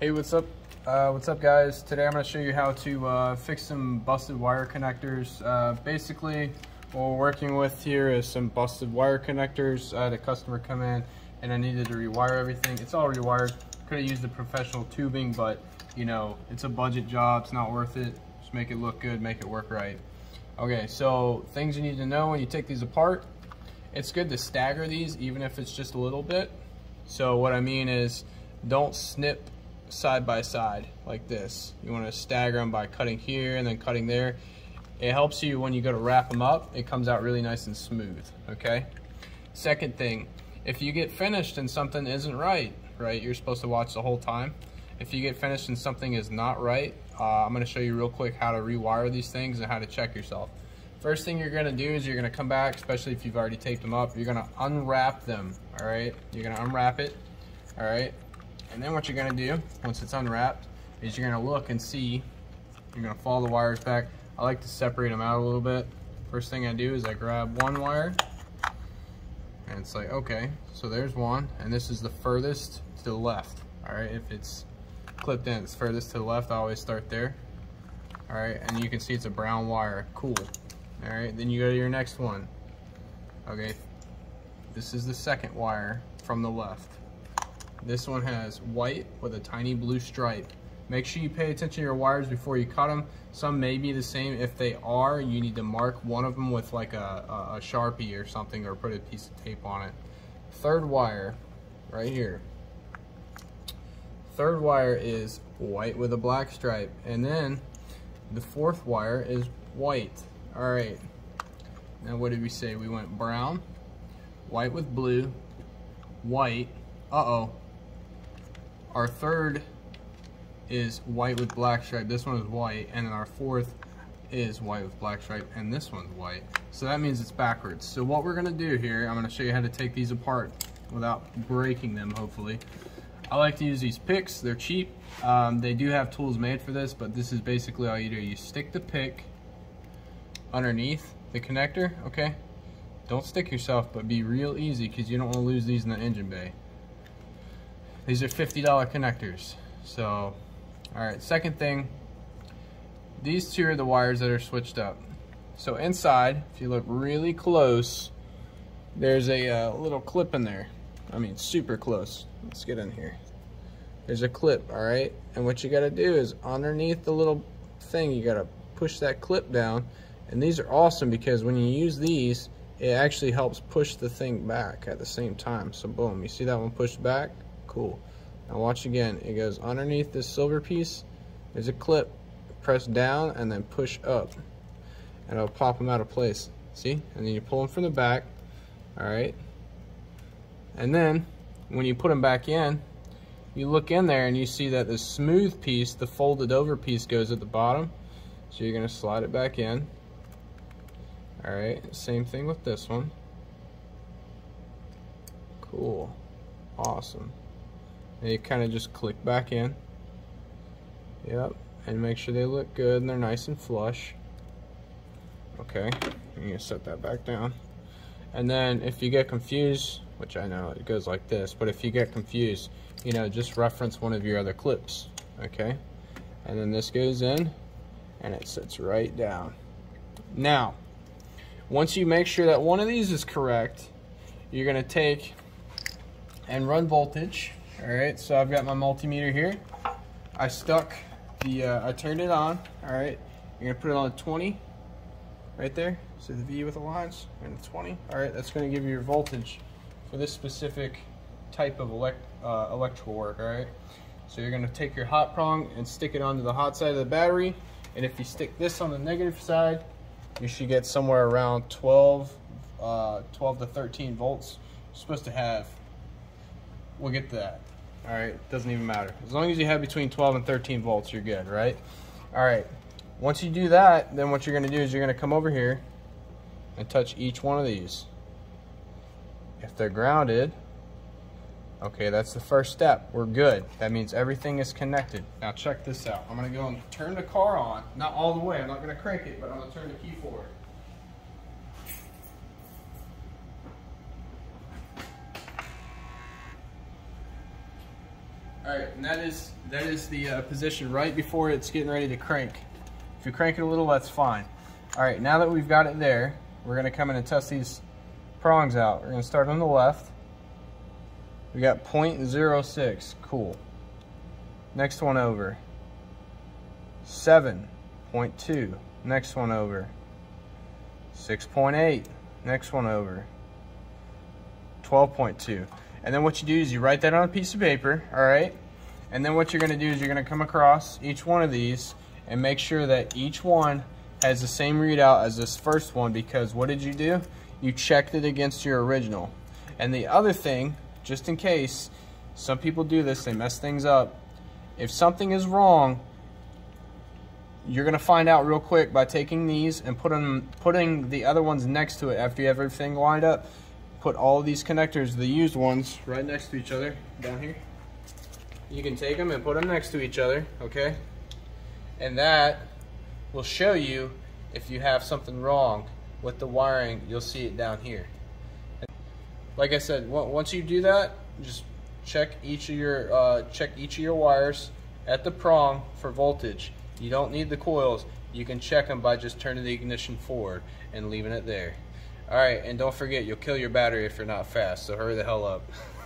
Hey, what's up? Uh, what's up, guys? Today I'm going to show you how to uh, fix some busted wire connectors. Uh, basically, what we're working with here is some busted wire connectors. I had a customer come in and I needed to rewire everything. It's all rewired. Could have used the professional tubing, but you know, it's a budget job. It's not worth it. Just make it look good, make it work right. Okay, so things you need to know when you take these apart. It's good to stagger these, even if it's just a little bit. So what I mean is, don't snip side by side like this. You want to stagger them by cutting here and then cutting there. It helps you when you go to wrap them up, it comes out really nice and smooth, okay? Second thing, if you get finished and something isn't right, right, you're supposed to watch the whole time. If you get finished and something is not right, uh, I'm gonna show you real quick how to rewire these things and how to check yourself. First thing you're gonna do is you're gonna come back, especially if you've already taped them up, you're gonna unwrap them, all right? You're gonna unwrap it, all right? And then what you're gonna do, once it's unwrapped, is you're gonna look and see, you're gonna follow the wires back. I like to separate them out a little bit. First thing I do is I grab one wire, and it's like, okay, so there's one, and this is the furthest to the left, all right? If it's clipped in, it's furthest to the left, I always start there. All right, and you can see it's a brown wire, cool. All right, then you go to your next one. Okay, this is the second wire from the left. This one has white with a tiny blue stripe. Make sure you pay attention to your wires before you cut them. Some may be the same. If they are, you need to mark one of them with like a, a, a Sharpie or something or put a piece of tape on it. Third wire, right here. Third wire is white with a black stripe. And then the fourth wire is white. All right. Now what did we say? We went brown, white with blue, white. Uh-oh, our third is white with black stripe. This one is white, and then our fourth is white with black stripe, and this one's white. So that means it's backwards. So what we're gonna do here, I'm gonna show you how to take these apart without breaking them, hopefully. I like to use these picks, they're cheap. Um, they do have tools made for this, but this is basically all you do. You stick the pick underneath the connector, okay? Don't stick yourself, but be real easy because you don't wanna lose these in the engine bay. These are $50 connectors. So, all right, second thing, these two are the wires that are switched up. So inside, if you look really close, there's a uh, little clip in there. I mean, super close. Let's get in here. There's a clip, all right? And what you gotta do is underneath the little thing, you gotta push that clip down. And these are awesome because when you use these, it actually helps push the thing back at the same time. So boom, you see that one pushed back? Cool. Now watch again. It goes underneath this silver piece. There's a clip. Press down and then push up. And it'll pop them out of place. See? And then you pull them from the back. Alright. And then, when you put them back in, you look in there and you see that the smooth piece, the folded over piece goes at the bottom. So you're going to slide it back in. Alright, same thing with this one. Cool. Awesome. And you kind of just click back in. Yep, and make sure they look good and they're nice and flush. Okay, I'm gonna set that back down. And then if you get confused, which I know it goes like this, but if you get confused, you know, just reference one of your other clips, okay? And then this goes in and it sits right down. Now, once you make sure that one of these is correct, you're gonna take and run voltage. All right, so I've got my multimeter here. I stuck the, uh, I turned it on. All right, you're gonna put it on 20 right there. See the V with the lines and the 20. All right, that's gonna give you your voltage for this specific type of elect, uh, electrical work. All right, so you're gonna take your hot prong and stick it onto the hot side of the battery. And if you stick this on the negative side, you should get somewhere around 12, uh, 12 to 13 volts. You're supposed to have we'll get to that. All right, doesn't even matter. As long as you have between 12 and 13 volts, you're good, right? All right, once you do that, then what you're gonna do is you're gonna come over here and touch each one of these. If they're grounded, okay, that's the first step. We're good. That means everything is connected. Now check this out. I'm gonna go and turn the car on. Not all the way, I'm not gonna crank it, but I'm gonna turn the key forward. All right, and that is that is the uh, position right before it's getting ready to crank. If you crank it a little, that's fine. All right, now that we've got it there, we're gonna come in and test these prongs out. We're gonna start on the left. We got 0.06, cool. Next one over. 7.2, next one over. 6.8, next one over. 12.2. And then what you do is you write that on a piece of paper, all right? And then what you're gonna do is you're gonna come across each one of these and make sure that each one has the same readout as this first one because what did you do? You checked it against your original. And the other thing, just in case, some people do this, they mess things up. If something is wrong, you're gonna find out real quick by taking these and putting, putting the other ones next to it after you have everything lined up put all these connectors, the used ones, right next to each other down here. You can take them and put them next to each other, okay? And that will show you if you have something wrong with the wiring, you'll see it down here. Like I said, once you do that, just check each of your uh, check each of your wires at the prong for voltage. You don't need the coils. You can check them by just turning the ignition forward and leaving it there. All right, and don't forget, you'll kill your battery if you're not fast, so hurry the hell up.